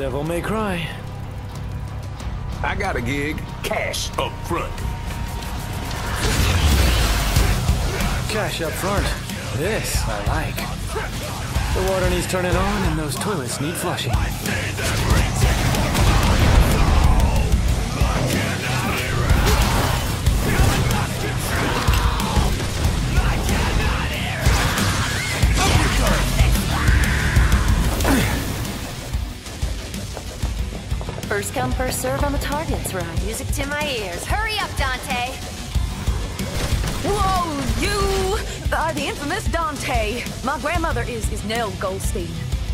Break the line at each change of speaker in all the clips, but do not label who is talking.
devil may cry.
I got a gig. Cash up front.
Cash up front. This I like. The water needs turning on and those toilets need flushing.
First come, first serve on the targets, right?
Music to my ears. Hurry up, Dante!
Whoa, you are uh, the infamous Dante. My grandmother is is Nell Goldstein,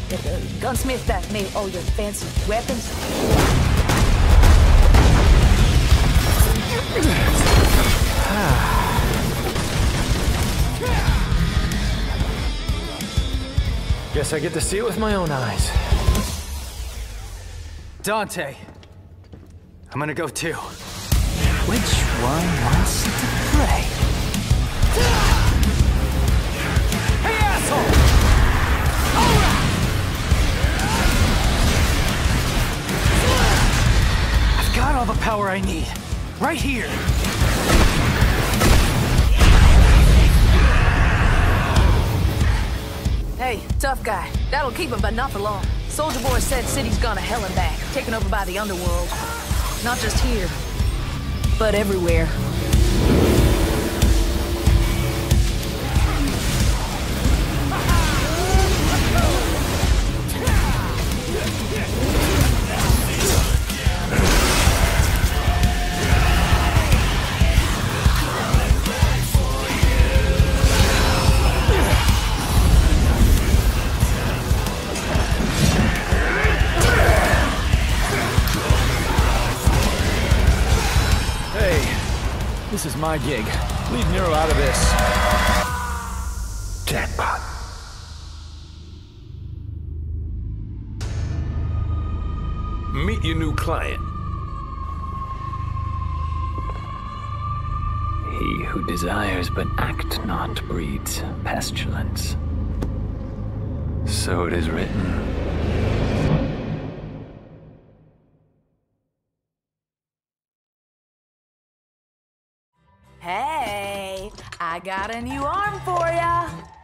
the, the gunsmith that made all your fancy weapons.
Guess I get to see it with my own eyes. Dante. I'm gonna go too. Which one wants to play? Hey, asshole! I've got all the power I need. Right here.
Hey, tough guy. That'll keep him, but not for long. Soldier Boy said city's gone to hell and back, taken over by the underworld. Not just here, but everywhere.
This is my gig. Leave Nero out of this.
Jackpot. Meet your new client.
He who desires but act not breeds pestilence. So it is written.
I got a new arm for ya.